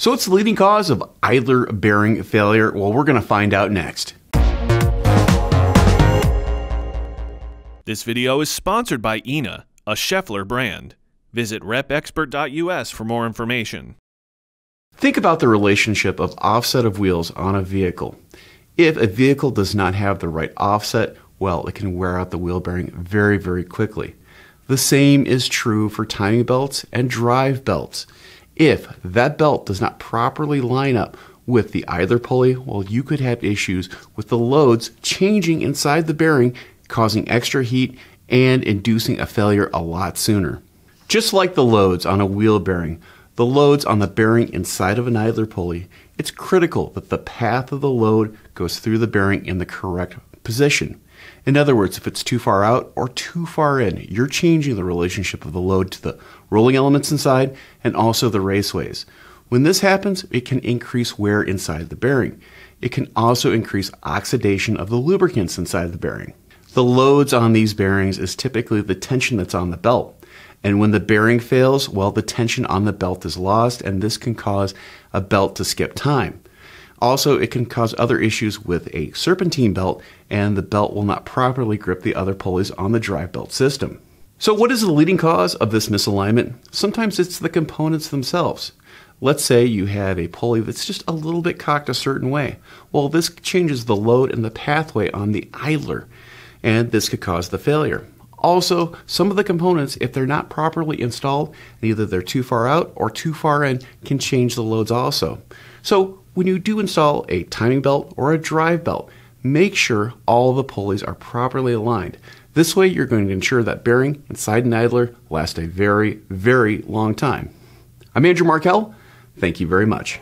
So, what's the leading cause of idler bearing failure? Well, we're going to find out next. This video is sponsored by INA, a Schaeffler brand. Visit repxpert.us for more information. Think about the relationship of offset of wheels on a vehicle. If a vehicle does not have the right offset, well, it can wear out the wheel bearing very, very quickly. The same is true for timing belts and drive belts. If that belt does not properly line up with the idler pulley, well, you could have issues with the loads changing inside the bearing, causing extra heat and inducing a failure a lot sooner. Just like the loads on a wheel bearing, the loads on the bearing inside of an idler pulley, it's critical that the path of the load goes through the bearing in the correct position. In other words, if it's too far out or too far in, you're changing the relationship of the load to the rolling elements inside and also the raceways. When this happens, it can increase wear inside the bearing. It can also increase oxidation of the lubricants inside the bearing. The loads on these bearings is typically the tension that's on the belt. And when the bearing fails, well, the tension on the belt is lost, and this can cause a belt to skip time. Also, it can cause other issues with a serpentine belt, and the belt will not properly grip the other pulleys on the drive belt system. So, what is the leading cause of this misalignment? Sometimes it's the components themselves. Let's say you have a pulley that's just a little bit cocked a certain way. Well, this changes the load and the pathway on the idler, and this could cause the failure. Also, some of the components, if they're not properly installed, either they're too far out or too far in, can change the loads also. So, when you do install a timing belt or a drive belt, make sure all the pulleys are properly aligned. This way, you're going to ensure that bearing inside an idler lasts a very, very long time. I'm Andrew Markel. Thank you very much.